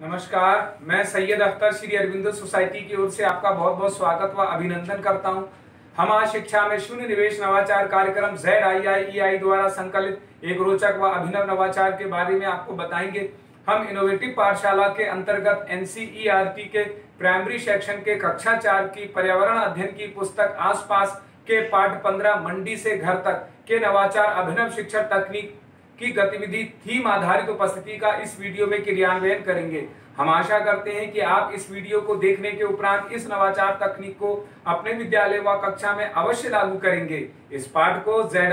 नमस्कार, मैं सैयद अख्तर श्री अरविंदो सोसाइटी की ओर से आपका बहुत बहुत स्वागत व अभिनंदन करता हूँ। हम आज शिक्षा में शून्य निवेश नवाचार कार्यक्रम जेड आई आई ई आई द्वारा संकलित एक रोचक व अभिनव नवाचार के बारे में आपको बताएँगे। हम इनोवेटिव पाठशाला के अंतर्गत एनसीईआरटी के प्राइमरी सेक्शन के कक्षा चार की पर्यावरण अध्ययन की पुस्तक आसपास के पाठ पंद्रह मंडी से घर तक के नवाचार अभिनव शिक्षा तकनीक की गतिविधि थीम आधारित उपस्थिति का इस वीडियो में क्रियान्वयन करेंगे। हम आशा करते हैं कि आप इस वीडियो को देखने के उपरांत इस नवाचार तकनीक को अपने विद्यालय व कक्षा में अवश्य लागू करेंगे। इस पाठ को जेड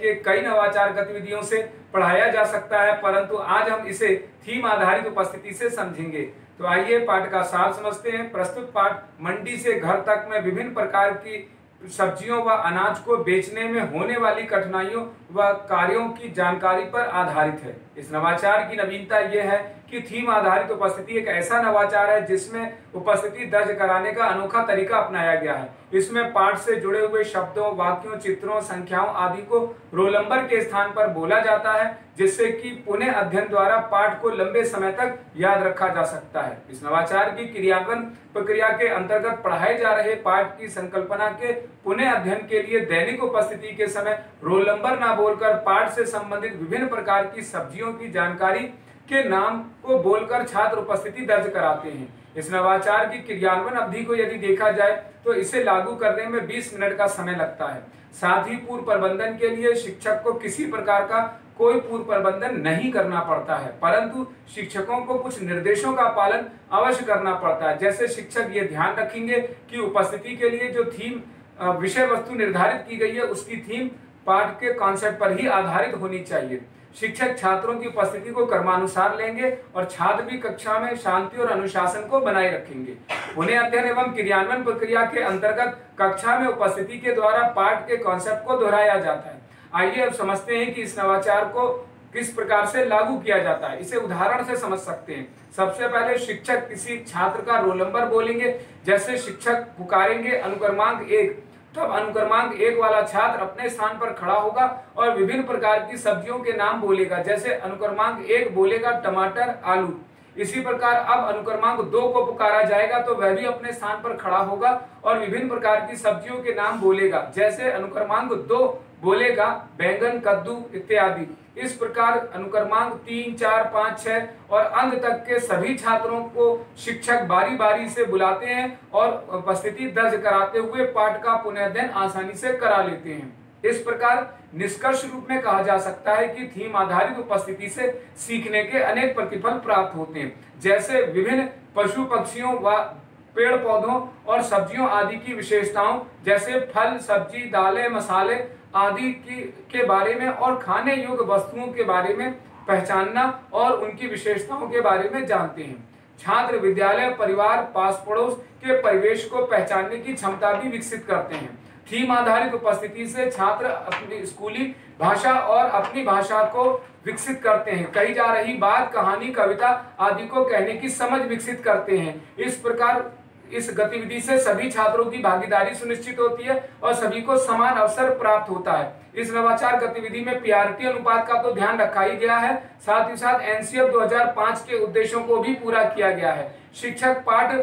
के कई नवाचार गतिविधियों से पढ़ाया जा सकता है, परंतु आज हम इसे थीम आधारित उपस्थिति से समझेंगे। तो आइए पाठ का सार समझते हैं। प्रस्तुत पाठ, मंडी से घर तक में विभिन्न प्रकार की सब्जियों व अनाज को बेचने में होने वाली कठिनाइयों व कार्यों की जानकारी पर आधारित है। इस नवाचार की नवीनता यह है कि थीम आधारित उपस्थिति एक ऐसा नवाचार है जिसमें उपस्थिति दर्ज कराने का अनोखा तरीका अपनाया गया है। इसमें पाठ से जुड़े हुए शब्दों, वाक्यों, चित्रों, संख्याओं आदि को रोलंबर के स्थान पर बोला जाता है, जिससे कि पुनः अध्ययन द्वारा पाठ को लंबे समय तक याद रखा जा सकता है। इस नवाचार की क्रियान्वयन प्रक्रिया के अंतर्गत पढ़ाए जा रहे पाठ की संकल्पना के पुनः अध्ययन के लिए दैनिक उपस्थिति के समय रोल नंबर न बोलकर पाठ से संबंधित विभिन्न प्रकार की सब्जियों की जानकारी के नाम को बोलकर छात्र उपस्थिति दर्ज कराते हैं। इस नवाचार की क्रियान्वयन अवधि को यदि देखा जाए तो इसे लागू करने में 20 मिनट का समय लगता है। साथ ही पूर्व प्रबंधन के लिए शिक्षक को किसी प्रकार का कोई पूर्व प्रबंधन नहीं करना पड़ता है, परंतु शिक्षकों को कुछ निर्देशों का पालन अवश्य करना पड़ता है। जैसे शिक्षक ये ध्यान रखेंगे कि उपस्थिति के लिए जो थीम विषय वस्तु निर्धारित की गई है, उसकी थीम पाठ के कॉन्सेप्ट पर ही आधारित होनी चाहिए। शिक्षक छात्रों की उपस्थिति को कर्मानुसार लेंगे और छात्र भी कक्षा में शांति और अनुशासन को बनाए रखेंगे। उन्हें अध्ययन एवं क्रियान्वयन प्रक्रिया के अंतर्गत कक्षा में उपस्थिति के द्वारा पाठ के कॉन्सेप्ट को दोहराया जाता है। आइए अब समझते हैं कि इस नवाचार को किस प्रकार से लागू किया जाता है। इसे उदाहरण से समझ सकते हैं। सबसे पहले शिक्षक किसी छात्र का रोल नंबर बोलेंगे, जैसे शिक्षक पुकारेंगे अनुक्रमांक एक। तब अनुक्रमांक एक वाला छात्र अपने स्थान पर खड़ा होगा और विभिन्न प्रकार की सब्जियों के नाम बोलेगा। जैसे अनुक्रमांक एक बोलेगा टमाटर, आलू। इसी प्रकार अब अनुक्रमांक दो को पुकारा जाएगा तो वह भी अपने स्थान पर खड़ा होगा और विभिन्न प्रकार की सब्जियों के नाम बोलेगा। जैसे अनुक्रमांक दो बोलेगा, बैंगन, कद्दू इत्यादि। इस प्रकार अनुक्रमांक तीन, चार, पाँच, छह और अंत तक के सभी छात्रों को शिक्षक बारी बारी से बुलाते हैं और उपस्थिति दर्ज कराते हुए पाठ का पुनर्दन आसानी से करा लेते हैं। इस प्रकार निष्कर्ष रूप में कहा जा सकता है कि थीम आधारित उपस्थिति से सीखने के अनेक प्रतिफल प्राप्त होते हैं। जैसे विभिन्न पशु पक्षियों व पेड़ पौधों और सब्जियों आदि की विशेषताओं, जैसे फल, सब्ज़ी, दालें, मसाले आदि की, के बारे में और खाने योग्य वस्तुओं के बारे में पहचानना और उनकी विशेषताओं के बारे में जानते हैं। छात्र विद्यालय, परिवार पास पड़ोस के परिवेश को पहचानने की क्षमता भी विकसित करते हैं। थीम आधारित उपस्थिति से छात्र अपनी स्कूली भाषा और अपनी भाषा को विकसित करते हैं। कही जा रही बात, कहानी, कविता आदि को कहने की समझ विकसित करते हैं। इस प्रकार, इस गतिविधि से सभी छात्रों की भागीदारी सुनिश्चित होती है और सभी को समान अवसर प्राप्त होता है। इस नवाचार गतिविधि में पीआरटी अनुपात का तो ध्यान रखा ही गया है। साथ ही साथ एनसीएफ 2005 के उद्देश्यों को भी पूरा किया गया है। शिक्षक, पाठ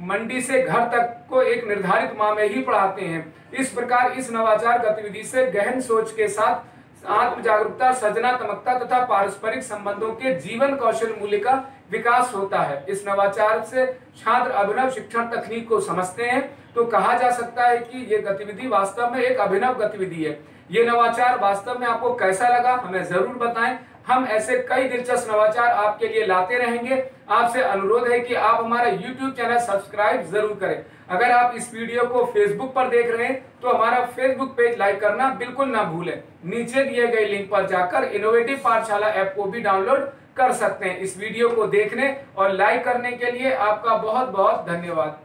मंडी से घर तक को एक निर्धारित माह में ही पढ़ाते हैं। इस प्रकार इस नवाचार गतिविधि से गहन सोच के साथ आत्म जागरूकता सृजनात्मकता तथा पारस्परिक संबंधों के जीवन कौशल मूल्य का विकास होता है। इस नवाचार से छात्र अभिनव शिक्षण तकनीक को समझते हैं। तो कहा जा सकता है कि ये गतिविधि वास्तव में एक अभिनव गतिविधि है। ये नवाचार वास्तव में आपको कैसा लगा, हमें ज़रूर बताएँ। हम ऐसे कई दिलचस्प नवाचार आपके लिए लाते रहेंगे। आपसे अनुरोध है कि आप हमारा YouTube चैनल सब्सक्राइब ज़रूर करें। अगर आप इस वीडियो को Facebook पर देख रहे हैं तो हमारा Facebook पेज लाइक करना बिल्कुल ना भूलें। नीचे दिए गए लिंक पर जाकर इनोवेटिव पाठशाला ऐप को भी डाउनलोड कर सकते हैं। इस वीडियो को देखने और लाइक करने के लिए आपका बहुत बहुत धन्यवाद।